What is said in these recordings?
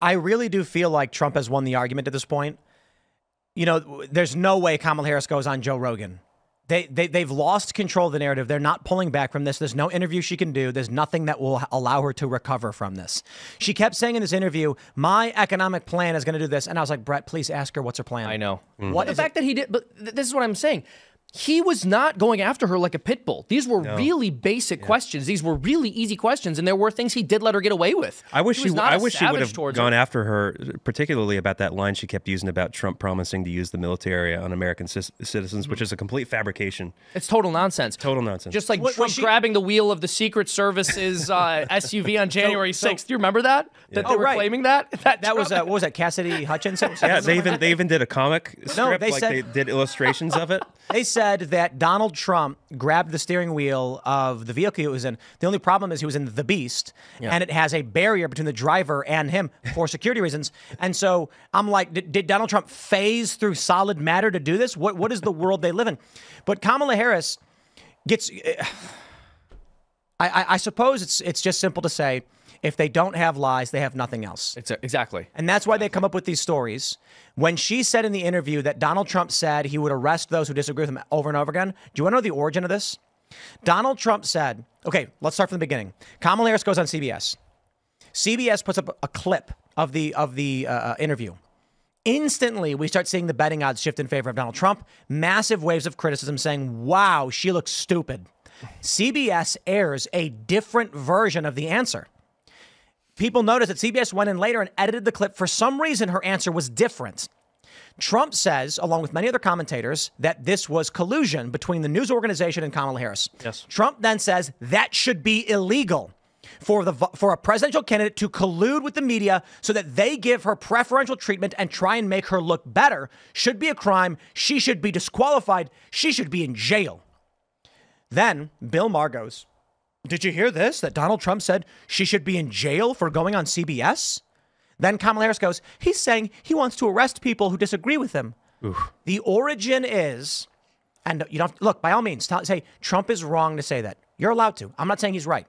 I really do feel like Trump has won the argument at this point. You know, there's no way Kamala Harris goes on Joe Rogan. They, they, they've lost control of the narrative. They're not pulling back from this. There's no interview she can do. There's nothing that will allow her to recover from this. She kept saying in this interview, My economic plan is going to do this. And I was like, Bret, please ask her what's her plan. I know. What What the is it- fact that he did, but th- this is what I'm saying. He was not going after her like a pit bull. These were really basic questions. These were really easy questions, and there were things he did let her get away with. I wish he she. was not I a wish she would have gone her. after her, particularly about that line she kept using about Trump promising to use the military on American cis- citizens, which is a complete fabrication. It's total nonsense. Total nonsense. Just like What- Trump she- grabbing the wheel of the Secret Service's uh, SUV on January 6th. Do you remember that? That they Oh, were right. claiming that? That, That was, uh, what was that, Cassidy Hutchinson? yeah, they even they even did a comic strip, they like said- they did illustrations of it. They said that Donald Trump grabbed the steering wheel of the vehicle he was in. The only problem is he was in the Beast, and it has a barrier between the driver and him for security reasons. And so I'm like, did, did Donald Trump phase through solid matter to do this? What What is the world they live in? But Kamala Harris gets. I, I, I suppose it's it's just simple to say, if they don't have lies, they have nothing else. It's a- exactly. And that's why they come up with these stories. When she said in the interview that Donald Trump said he would arrest those who disagree with him over and over again, do you want to know the origin of this? Donald Trump said, okay, let's start from the beginning. Kamala Harris goes on CBS. CBS puts up a clip of the of the uh, interview. Instantly, we start seeing the betting odds shift in favor of Donald Trump. Massive waves of criticism saying, wow, she looks stupid. CBS airs a different version of the answer people noticed that CBS went in later and edited the clip. For some reason, her answer was different. Trump says, along with many other commentators, that this was collusion between the news organization and Kamala Harris. Yes. Trump then says that should be illegal for the for a presidential candidate to collude with the media so that they give her preferential treatment and try and make her look better should be a crime. She should be disqualified. She should be in jail. Then Bill Maher goes, did you hear this? That Donald Trump said she should be in jail for going on CBS? Then Kamala Harris goes, he's saying he wants to arrest people who disagree with him. The origin is, and you don't look, by all means, tell, say Trump is wrong to say that. You're allowed to. I'm not saying he's right.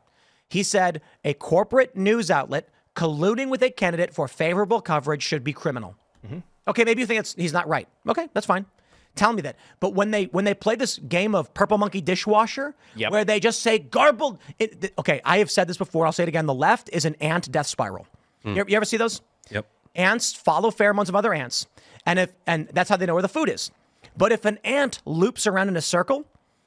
He said a corporate news outlet colluding with a candidate for favorable coverage should be criminal. Mm-hmm. Okay, maybe you think it's, he's not right. Okay, that's fine. Tell me that. But when they when they play this game of Purple Monkey Dishwasher, Yep. where they just say garbled. It, th- okay, I have said this before. I'll say it again. The left is an ant death spiral. Hmm. You, you ever see those? Yep. Ants follow pheromones of other ants, and if and that's how they know where the food is. But if an ant loops around in a circle,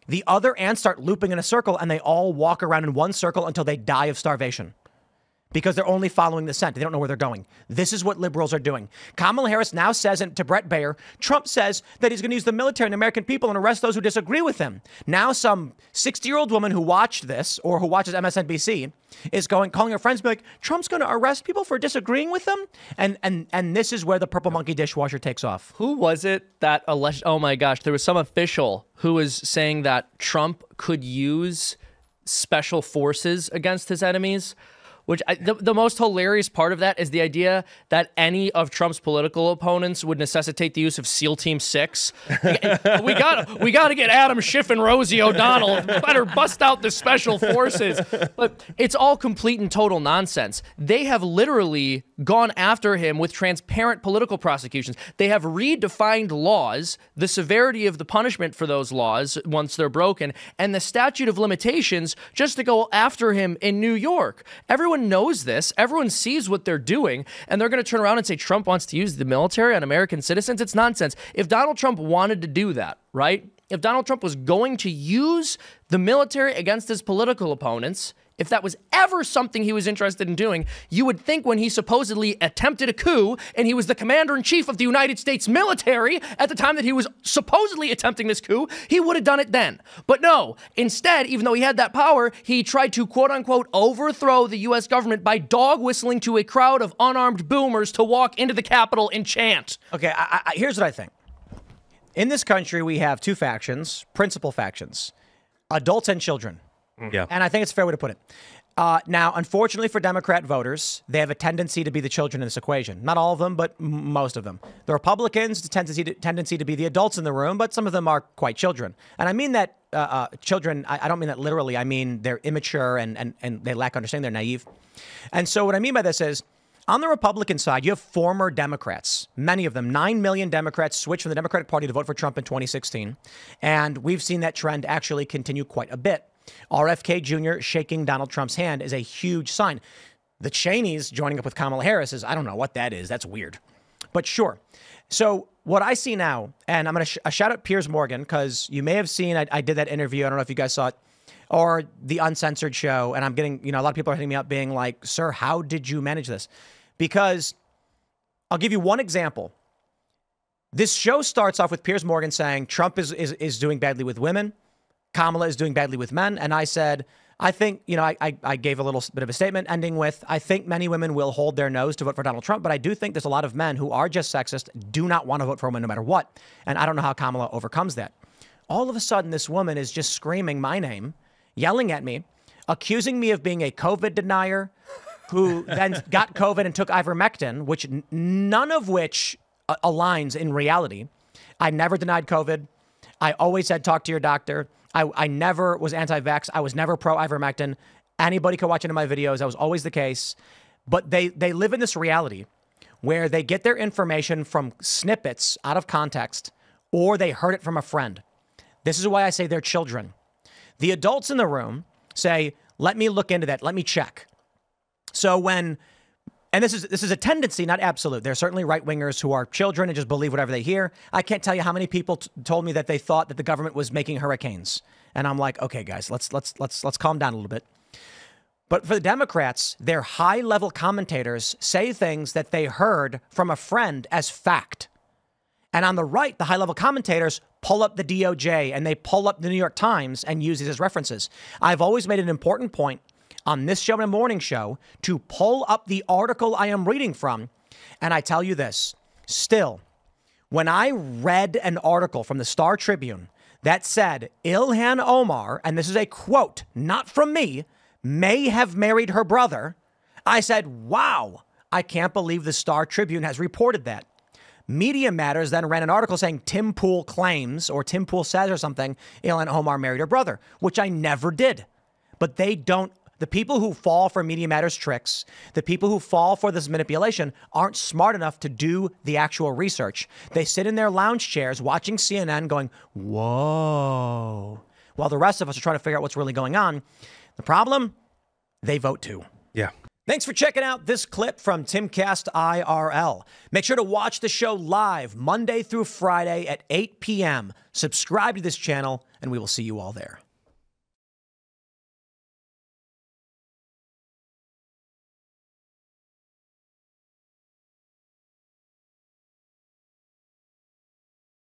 the other ants start looping in a circle, and they all walk around in one circle until they die of starvation because they're only following the scent. They don't know where they're going. This is what liberals are doing. Kamala Harris now says to Bret Baier, Trump says that he's going to use the military and American people and arrest those who disagree with him. Now, some 60 year old woman who watched this or who watches MSNBC is going, calling her friends, be like, Trump's going to arrest people for disagreeing with them. And, and, and this is where the purple monkey dishwasher takes off. Who was it that alleged? Oh my gosh, there was some official who was saying that Trump could use special forces against his enemies. Which I, the, the most hilarious part of that is the idea that any of Trump's political opponents would necessitate the use of SEAL Team Six. we got we got to get Adam Schiff and Rosie O'Donnell. Better bust out the special forces. But it's all complete and total nonsense. They have literally gone after him with transparent political prosecutions. They have redefined laws, the severity of the punishment for those laws once they're broken, and the statute of limitations just to go after him in New York. Everyone knows this. Everyone sees what they're doing, and they're going to turn around and say Trump wants to use the military on American citizens. It's nonsense. If Donald Trump wanted to do that, right? If Donald Trump was going to use the military against his political opponents, if that was ever something he was interested in doing, you would think when he supposedly attempted a coup and he was the commander in chief of the United States military at the time that he was supposedly attempting this coup, he would have done it then. But no, instead, even though he had that power, he tried to quote unquote overthrow the US government by dog whistling to a crowd of unarmed boomers to walk into the Capitol and chant. Okay, I, I, here's what I think. In this country, we have two factions, principal factions adults and children. Yeah. And I think it's a fair way to put it. Uh, now, unfortunately for Democrat voters, they have a tendency to be the children in this equation. Not all of them, but m- most of them. The Republicans, the tendency to, tendency to be the adults in the room, but some of them are quite children. And I mean that uh, uh, children, I, I don't mean that literally. I mean they're immature and, and, and they lack understanding. They're naive. And so what I mean by this is On the Republican side, you have former Democrats, many of them, 9 million Democrats switched from the Democratic Party to vote for Trump in 2016. And we've seen that trend actually continue quite a bit. RFK Jr. shaking Donald Trump's hand is a huge sign. The Cheneys joining up with Kamala Harris is, I don't know what that is. That's weird. But sure. So what I see now, and I'm going to sh- shout out Piers Morgan because you may have seen I, I did that interview. I don't know if you guys saw it or the uncensored show. And I'm getting, you know, a lot of people are hitting me up being like, sir, how did you manage this? Because I'll give you one example. This show starts off with Piers Morgan saying Trump is, is, is doing badly with women, Kamala is doing badly with men. And I said, I think, you know, I, I, I gave a little bit of a statement ending with I think many women will hold their nose to vote for Donald Trump, but I do think there's a lot of men who are just sexist, do not want to vote for a woman no matter what. And I don't know how Kamala overcomes that. All of a sudden, this woman is just screaming my name yelling at me, accusing me of being a COVID denier who then got COVID and took ivermectin, which none of which uh, aligns in reality. I never denied COVID. I always said, talk to your doctor. I, I never was anti vax. I was never pro ivermectin. Anybody could watch into my videos. That was always the case. But they, they live in this reality where they get their information from snippets out of context or they heard it from a friend. This is why I say they're children. The adults in the room say, "Let me look into that. Let me check." So when and this is this is a tendency, not absolute. There are certainly right wingers who are children and just believe whatever they hear. I can't tell you how many people t- told me that they thought that the government was making hurricanes, and I'm like, okay, guys, let's let's let's let's calm down a little bit. But for the Democrats, their high level commentators say things that they heard from a friend as fact. And on the right, the high level commentators pull up the DOJ and they pull up the New York Times and use these as references. I've always made an important point on this show and morning show to pull up the article I am reading from. And I tell you this still, when I read an article from the Star Tribune that said Ilhan Omar, and this is a quote, not from me, may have married her brother, I said, wow, I can't believe the Star Tribune has reported that. Media Matters then ran an article saying Tim Pool claims, or Tim Pool says or something, Ilhan Omar married her brother, which I never did. But they don't, the people who fall for Media Matters tricks, the people who fall for this manipulation, aren't smart enough to do the actual research. They sit in their lounge chairs watching CNN going, whoa, while the rest of us are trying to figure out what's really going on. The problem, they vote too. Yeah. Thanks for checking out this clip from Timcast IRL. Make sure to watch the show live Monday through Friday at 8 p.m. Subscribe to this channel, and we will see you all there.